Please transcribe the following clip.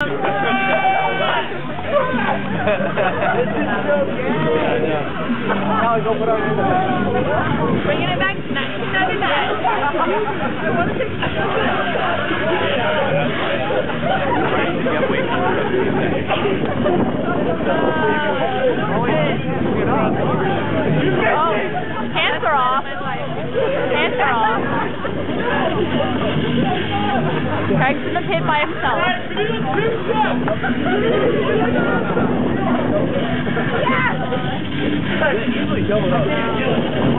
now I go put on Bringing it back to 1999. Craig's in the pit by himself. Up.